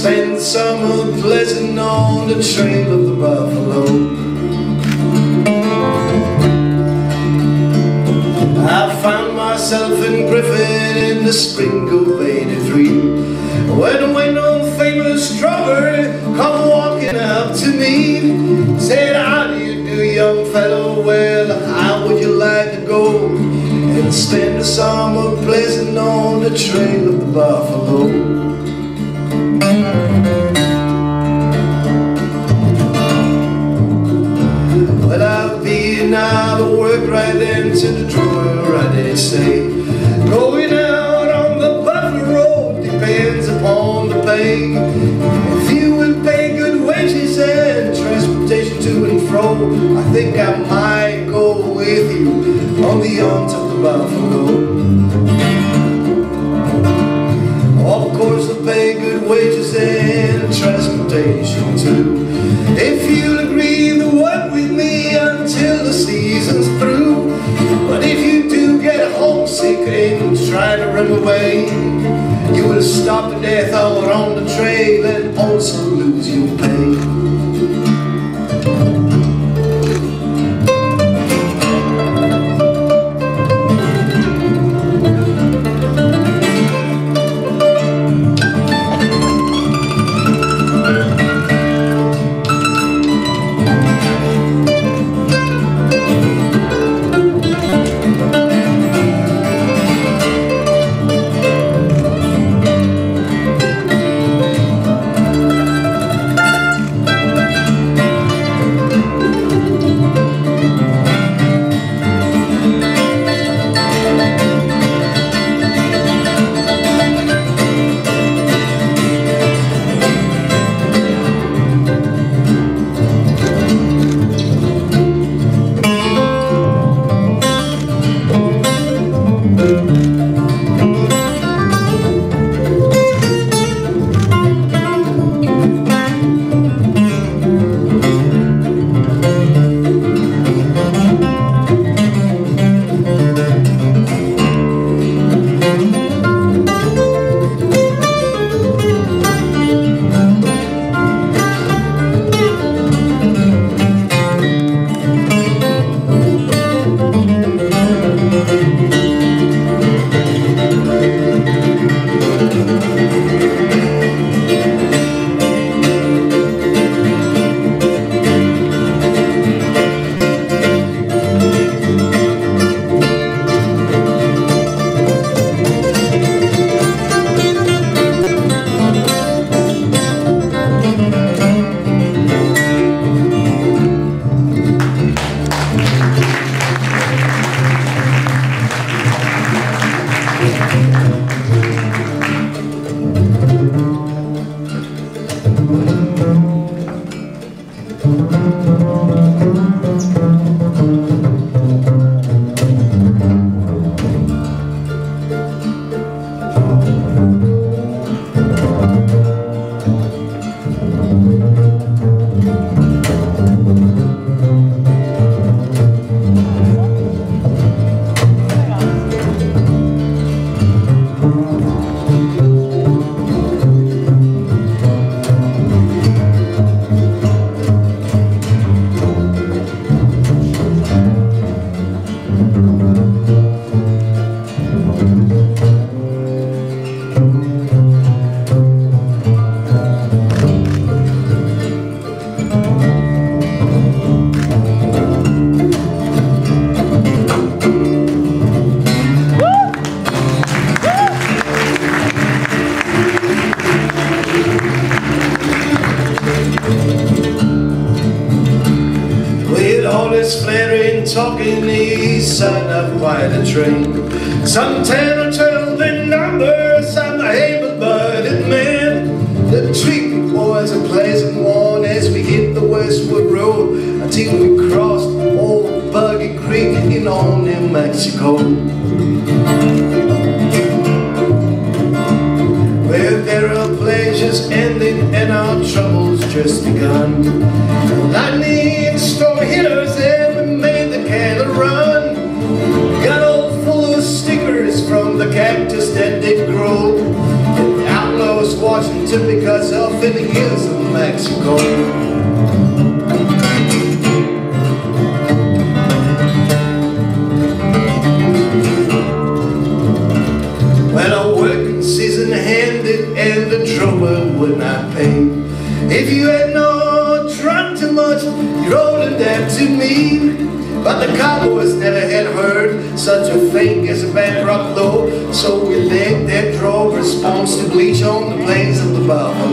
Spend summer pleasant on the trail of the buffalo. I found myself in Griffin in the spring of 83 When went on famous drummer come walking up to me Said, how do you do young fellow, well, how would you like to go And spend the summer pleasant on the trail of the buffalo did say. Going out on the buffalo road depends upon the pay. If you will pay good wages and transportation to and fro, I think I might go with you on the arms of the buffalo. To death out on the trail and also lose your all this flaring, talking, setting up quite a train. Some ten or twelve in number, some a able-bodied man. The treat was a pleasant one as we hit the Westwood Road until we crossed Old Boggy Creek in on New Mexico. Where there are pleasures ending and our troubles just begun. To because off in the hills of Mexico. Working season-handed and the drummer would not pay. If you had not drunk too much, you rolled that to me. But the cowboys never had heard such a thing as a bankrupt law. So we let that draw bleach on the plains of the buffalo.